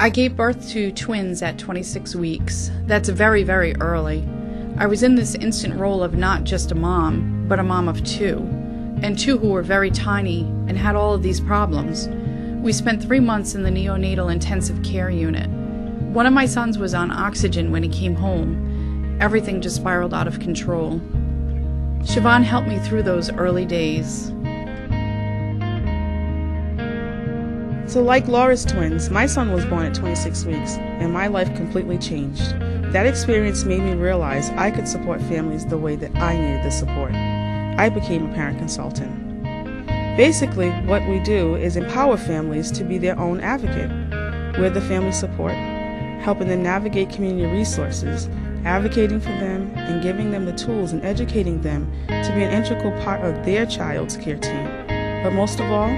I gave birth to twins at 26 weeks. That's very, very early. I was in this instant role of not just a mom, but a mom of two, and two who were very tiny and had all of these problems. We spent three months in the neonatal intensive care unit. One of my sons was on oxygen when he came home. Everything just spiraled out of control. Siobhan helped me through those early days. So, like Laura's twins, my son was born at 26 weeks, and my life completely changed. That experience made me realize I could support families the way that I needed the support. I became a parent consultant. Basically, what we do is empower families to be their own advocate. We're the family support, helping them navigate community resources, advocating for them, and giving them the tools and educating them to be an integral part of their child's care team. But most of all,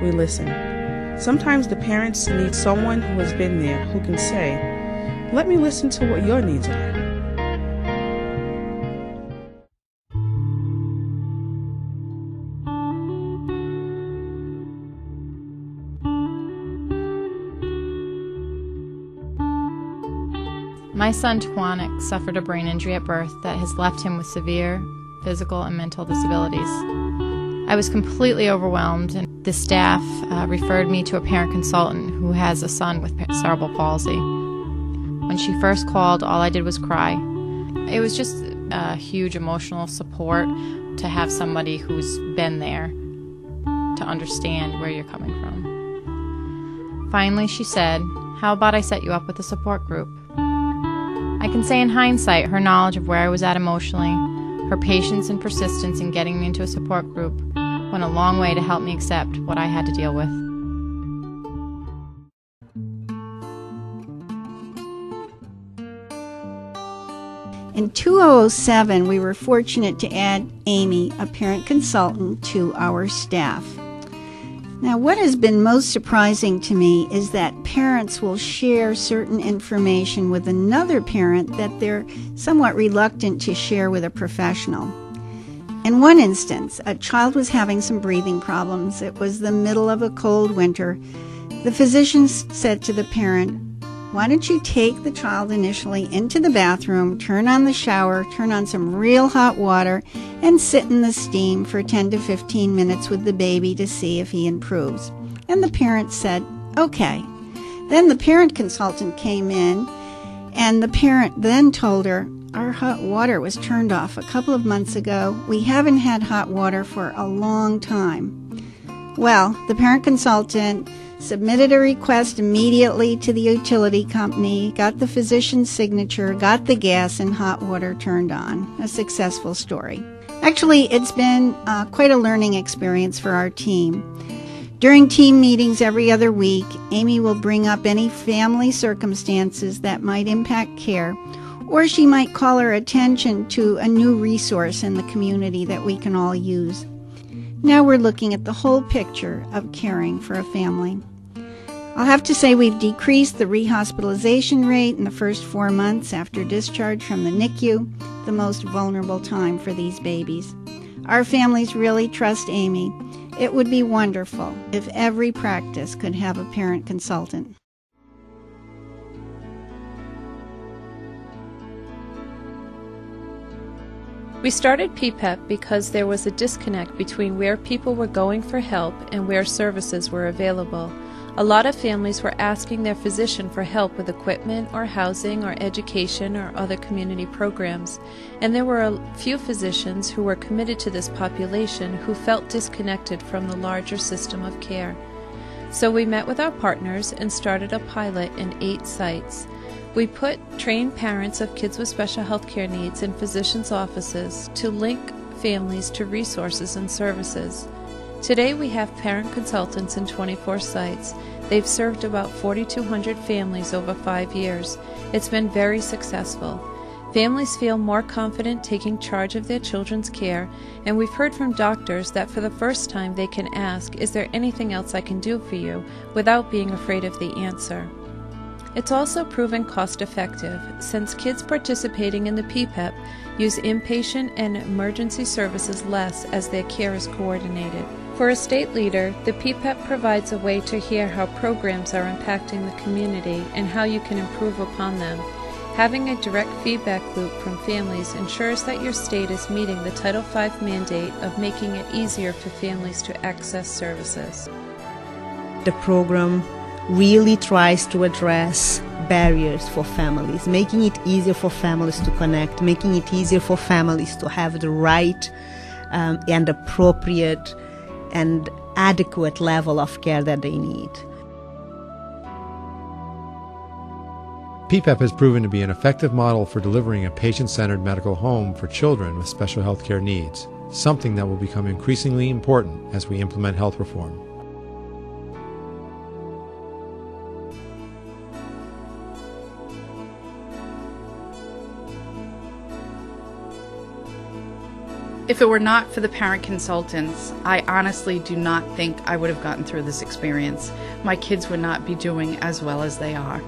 we listen. Sometimes the parents need someone who has been there who can say, Let me listen to what your needs are. My son Tawanik suffered a brain injury at birth that has left him with severe physical and mental disabilities. I was completely overwhelmed, and the staff uh, referred me to a parent consultant who has a son with cerebral palsy. When she first called, all I did was cry. It was just a huge emotional support to have somebody who's been there to understand where you're coming from. Finally, she said, How about I set you up with a support group? I can say in hindsight, her knowledge of where I was at emotionally her patience and persistence in getting me into a support group went a long way to help me accept what I had to deal with. In 2007, we were fortunate to add Amy, a parent consultant, to our staff. Now, what has been most surprising to me is that parents will share certain information with another parent that they're somewhat reluctant to share with a professional. In one instance, a child was having some breathing problems. It was the middle of a cold winter. The physician said to the parent, why don't you take the child initially into the bathroom, turn on the shower, turn on some real hot water, and sit in the steam for 10 to 15 minutes with the baby to see if he improves? And the parent said, okay. Then the parent consultant came in, and the parent then told her, Our hot water was turned off a couple of months ago. We haven't had hot water for a long time. Well, the parent consultant submitted a request immediately to the utility company, got the physician's signature, got the gas and hot water turned on. A successful story. Actually, it's been uh, quite a learning experience for our team. During team meetings every other week, Amy will bring up any family circumstances that might impact care, or she might call our attention to a new resource in the community that we can all use. Now we're looking at the whole picture of caring for a family. I'll have to say we've decreased the rehospitalization rate in the first four months after discharge from the NICU, the most vulnerable time for these babies. Our families really trust Amy. It would be wonderful if every practice could have a parent consultant. We started PPEP because there was a disconnect between where people were going for help and where services were available. A lot of families were asking their physician for help with equipment or housing or education or other community programs, and there were a few physicians who were committed to this population who felt disconnected from the larger system of care. So we met with our partners and started a pilot in eight sites. We put trained parents of kids with special health care needs in physicians' offices to link families to resources and services. Today we have parent consultants in 24 sites. They've served about 4,200 families over five years. It's been very successful. Families feel more confident taking charge of their children's care, and we've heard from doctors that for the first time they can ask, Is there anything else I can do for you? without being afraid of the answer. It's also proven cost effective since kids participating in the PPEP use inpatient and emergency services less as their care is coordinated. For a state leader, the PPEP provides a way to hear how programs are impacting the community and how you can improve upon them. Having a direct feedback loop from families ensures that your state is meeting the Title V mandate of making it easier for families to access services. The program really tries to address barriers for families, making it easier for families to connect, making it easier for families to have the right um, and appropriate and adequate level of care that they need. PPEP has proven to be an effective model for delivering a patient centered medical home for children with special health care needs, something that will become increasingly important as we implement health reform. If it were not for the parent consultants, I honestly do not think I would have gotten through this experience. My kids would not be doing as well as they are.